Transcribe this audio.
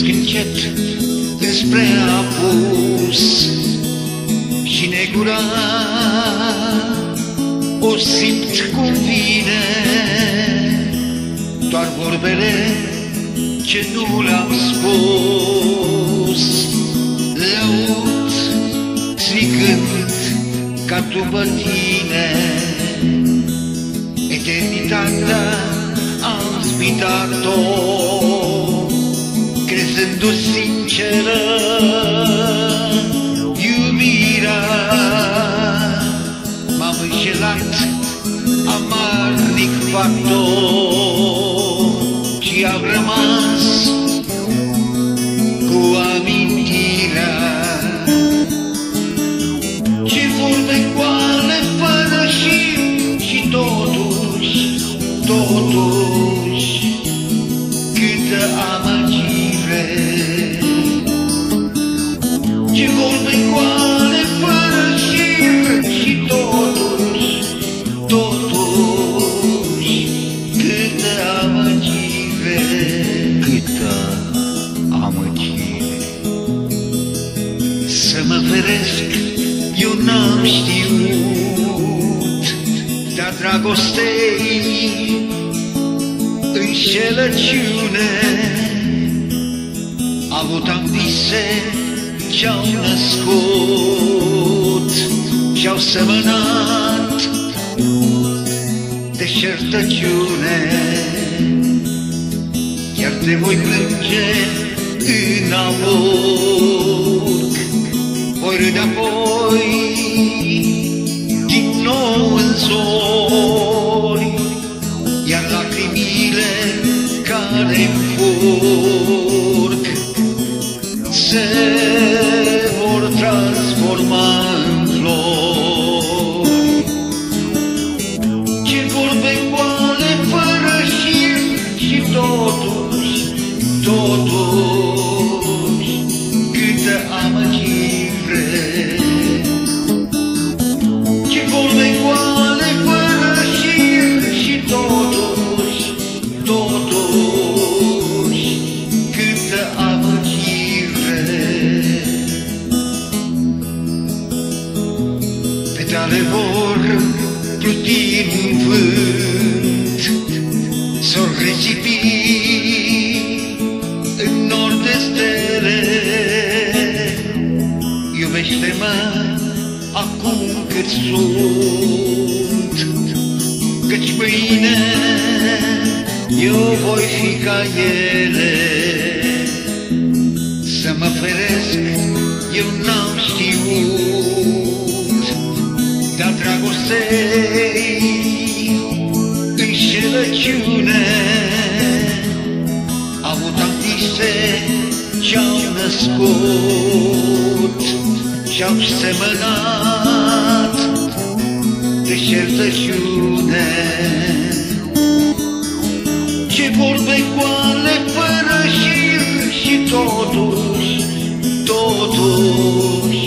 încet înspre apus și negura o simt cum vine. Doar vorbele ce nu le-am spus. Le aud strigând ca după tine. Eternitatea am spitat-o crezându sinceră iubirea m-am înșelat amarnic factor și am rămas amăgire. Să mă feresc, eu n-am știut Dar dragostei înșelăciune Avut am vise ce-au născut Și-au semănat deșertăciune Iar te voi plânge în aurg Voi râde apoi din nou în zori Iar lacrimile care furg Se amăgire Ce vorbe goale fără șir și totuși, totuși câtă amăgire. Petale vor Iubește-mă acum cât sunt. Căci mâine eu voi fi ca ele. Să mă feresc eu n-am știut Dar dragostei înșelăciune Avut am vise ce-au născut Și-au semănat deșertăciune Ce vorbe goale fără șir și totuși, totuși